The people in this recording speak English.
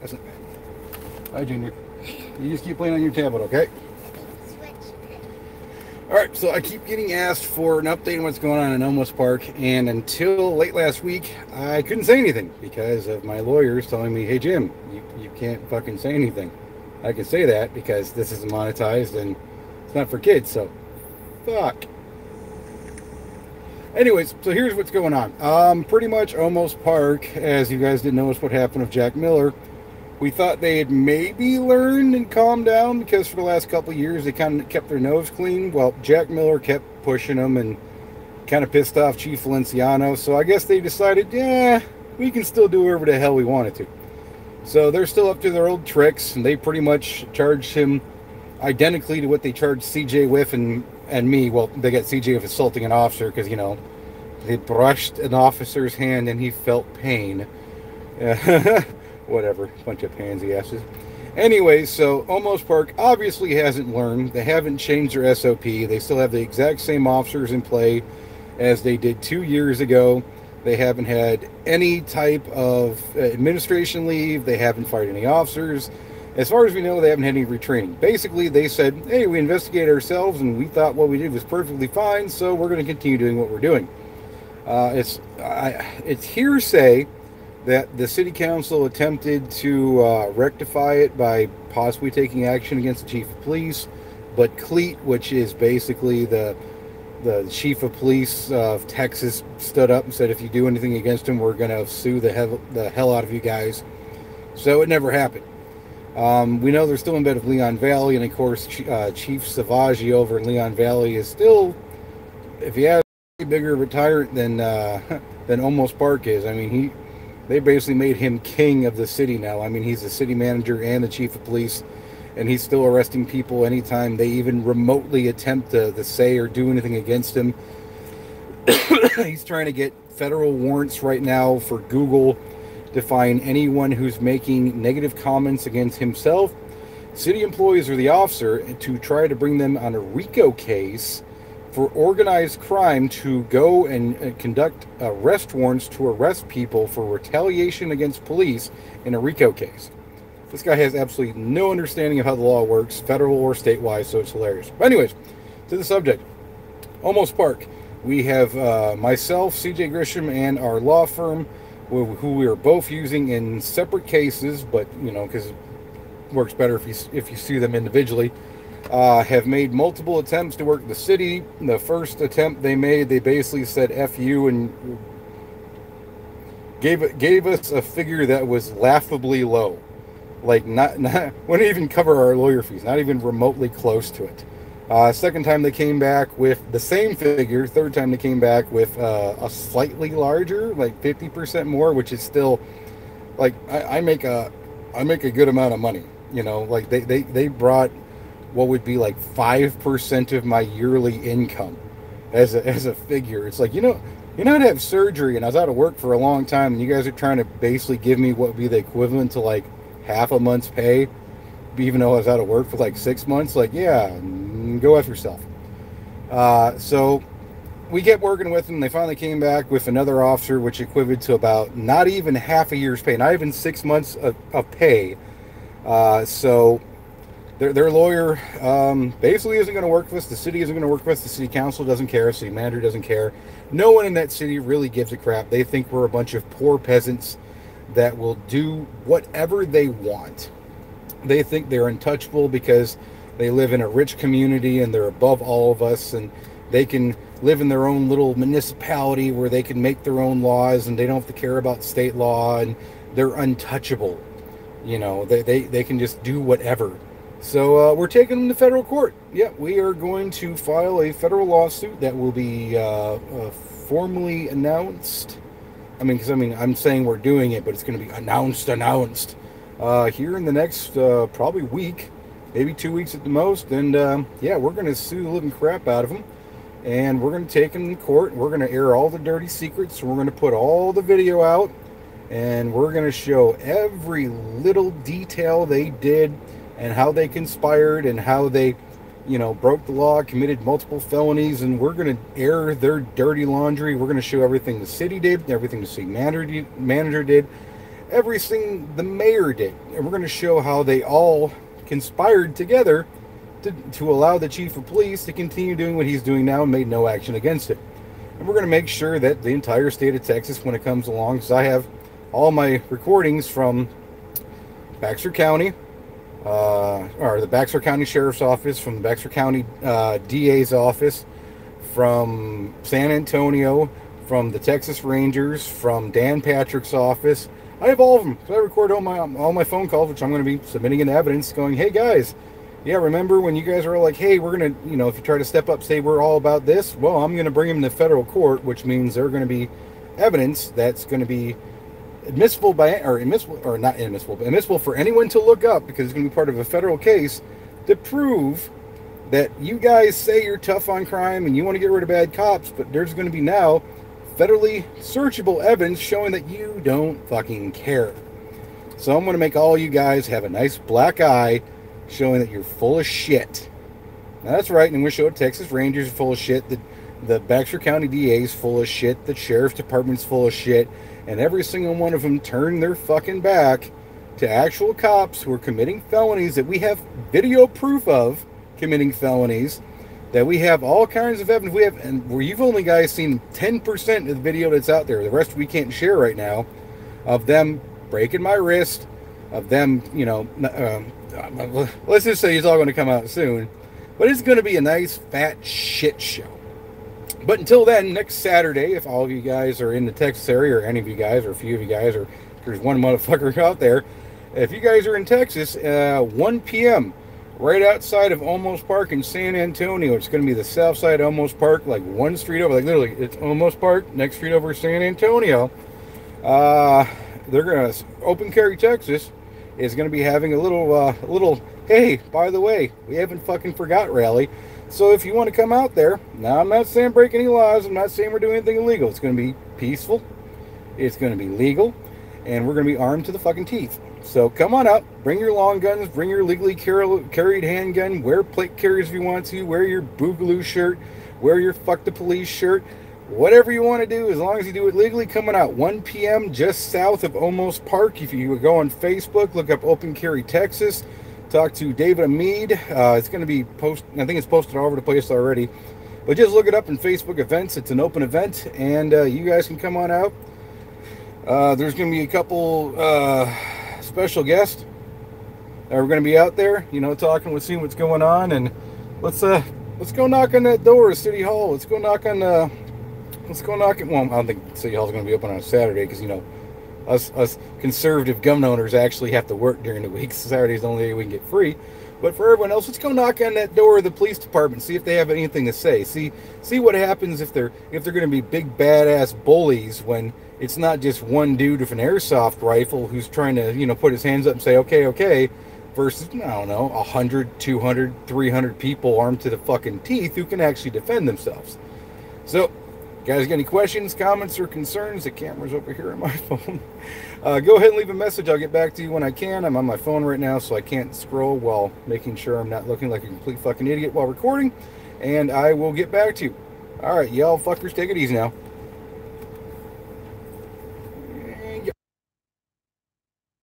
That's not bad. Hi, Junior. You just keep playing on your tablet, okay? All right, so I keep getting asked for an update on what's going on in Olmos Park, and until late last week, I couldn't say anything because of my lawyers telling me, "Hey, Jim, you, you can't fucking say anything." I can say that because this isn't monetized and it's not for kids, so fuck. Anyways, so here's what's going on. Um, pretty much Olmos Park, as you guys didn't notice what happened with Jack Miller we thought they had maybe learned and calmed down because for the last couple years they kind of kept their nose clean. Well, Jack Miller kept pushing them and kind of pissed off Chief Valenciano. So I guess they decided, yeah, we can still do whatever the hell we wanted to. So they're still up to their old tricks, and they pretty much charged him identically to what they charged CJ with and and me. Well, they got CJ with assaulting an officer because you know they brushed an officer's hand and he felt pain. whatever, bunch of pansy asses. Anyways, so Olmos Park obviously hasn't learned. They haven't changed their SOP. They still have the exact same officers in play as they did two years ago. They haven't had any type of uh, administration leave. They haven't fired any officers. As far as we know, they haven't had any retraining. Basically, they said, hey, we investigated ourselves and we thought what we did was perfectly fine, so we're going to continue doing what we're doing. Uh, it's, I, it's hearsay that the city council attempted to uh, rectify it by possibly taking action against the chief of police, but CLEAT, which is basically the the chief of police of Texas, stood up and said, "If you do anything against him, we're going to sue the hell, the hell out of you guys." So it never happened. Um, we know they're still in bed with Leon Valley, and of course, uh, Chief Savage over in Leon Valley is still, if he has a bigger tyrant than uh, than Olmos Park is. I mean, he they basically made him king of the city now. I mean, he's the city manager and the chief of police, and he's still arresting people anytime they even remotely attempt to, to say or do anything against him. he's trying to get federal warrants right now for Google to find anyone who's making negative comments against himself, city employees, or the officer to try to bring them on a RICO case for organized crime to go and uh, conduct arrest warrants to arrest people for retaliation against police in a RICO case. This guy has absolutely no understanding of how the law works, federal or statewide, so it's hilarious. But anyways, to the subject. Olmos Park. We have uh, myself, CJ Grisham, and our law firm, who, we are both using in separate cases, but you know, because it works better if you if you sue them individually uh, have made multiple attempts to work the city. The first attempt they made, they basically said "f you" and gave gave us a figure that was laughably low, like not not wouldn't even cover our lawyer fees, not even remotely close to it. Uh, second time they came back with the same figure. Third time they came back with uh, a slightly larger, like fifty percent more, which is still like I, I make a I make a good amount of money. You know, like they they they brought what would be like 5% of my yearly income as a, as a figure. It's like, you know, you know, I'd have surgery and I was out of work for a long time, and you guys are trying to basically give me what would be the equivalent to like half a month's pay, even though I was out of work for like six months. Like, yeah, go after yourself. Uh, so we kept working with them. They finally came back with another officer, which equivalent to about not even half a year's pay, not even six months of, of pay. Uh, so their, their lawyer um, basically isn't going to work with us. The city isn't going to work with us. The city council doesn't care. City manager doesn't care. No one in that city really gives a crap. They think we're a bunch of poor peasants that will do whatever they want. They think they're untouchable because they live in a rich community and they're above all of us and they can live in their own little municipality where they can make their own laws and they don't have to care about state law and they're untouchable. You know, they, they, they can just do whatever so uh, we're taking them to federal court. Yeah, we are going to file a federal lawsuit that will be uh, uh, formally announced. I mean, because I mean, I'm saying we're doing it, but it's going to be announced, announced uh, here in the next uh, probably week, maybe two weeks at the most. And um, yeah, we're going to sue the living crap out of them, and we're going to take them to court. We're going to air all the dirty secrets. We're going to put all the video out, and we're going to show every little detail they did and how they conspired and how they you know, broke the law, committed multiple felonies, and we're going to air their dirty laundry. We're going to show everything the city did, everything the city manager manager did, everything the mayor did, and we're going to show how they all conspired together to, to allow the chief of police to continue doing what he's doing now and made no action against it. And we're going to make sure that the entire state of Texas, when it comes along, because I have all my recordings from Baxter County, uh, or the Baxter County Sheriff's Office, from the Baxter County uh, DA's office, from San Antonio, from the Texas Rangers, from Dan Patrick's office. I have all of them. So I record all my um, all my phone calls, which I'm going to be submitting in evidence, going, "Hey guys, yeah, remember when you guys were like, hey, we're going to, you know, if you try to step up, say we're all about this, well, I'm going to bring them to federal court, which means they're going to be evidence that's going to be admissible by, or admissible, or not admissible, but admissible for anyone to look up because it's going to be part of a federal case to prove that you guys say you're tough on crime and you want to get rid of bad cops, but there's going to be now federally searchable evidence showing that you don't fucking care. So I'm going to make all you guys have a nice black eye showing that you're full of shit. Now, that's right, and we show Texas Rangers are full of shit. The, the Baxter County DA is full of shit. The Sheriff's Department's full of shit. And every single one of them turned their fucking back to actual cops who are committing felonies that we have video proof of committing felonies. That we have all kinds of evidence. We have, and where you've only guys seen 10% of the video that's out there. The rest we can't share right now of them breaking my wrist, of them, you know, um, let's just say it's all going to come out soon. But it's going to be a nice fat shit show. But until then, next Saturday, if all of you guys are in the Texas area, or any of you guys, or a few of you guys, or there's one motherfucker out there, if you guys are in Texas, uh, 1 p.m., right outside of Olmos Park in San Antonio. It's going to be the south side of Olmos Park, like one street over, like literally, it's Olmos Park, next street over San Antonio. Uh, they're going to open carry Texas is going to be having a little, uh, little, hey, by the way, we haven't fucking forgot rally. So if you want to come out there, now I'm not saying break any laws. I'm not saying we're doing anything illegal. It's going to be peaceful. It's going to be legal. And we're going to be armed to the fucking teeth. So come on up, Bring your long guns. Bring your legally carried handgun. Wear plate carriers if you want to. Wear your boogaloo shirt. Wear your fuck the police shirt whatever you want to do, as long as you do it legally, coming out 1 p.m. just south of Olmos Park. If you go on Facebook, look up Open Carry Texas. Talk to David Amad. Uh, it's going to be post. I think it's posted all over the place already. But just look it up in Facebook events. It's an open event, and uh, you guys can come on out. Uh, there's going to be a couple uh, special guests that are going to be out there. You know, talking, with seeing what's going on, and let's uh, let's go knock on that door, City Hall. Let's go knock on uh, let's go knock it. Well, I don't think City Hall's going to be open on Saturday because you know, us us conservative gun owners actually have to work during the week. Saturday's the only day we can get free. But for everyone else, let's go knock on that door of the police department, see if they have anything to say. See see what happens if they're if they're going to be big badass bullies when it's not just one dude with an airsoft rifle who's trying to you know put his hands up and say okay okay versus I don't know 100, 200, 300 people armed to the fucking teeth who can actually defend themselves. So guys got any questions, comments, or concerns? The camera's over here on my phone. Uh, go ahead and leave a message. I'll get back to you when I can. I'm on my phone right now, so I can't scroll while making sure I'm not looking like a complete fucking idiot while recording. And I will get back to you. All right, y'all fuckers, take it easy now.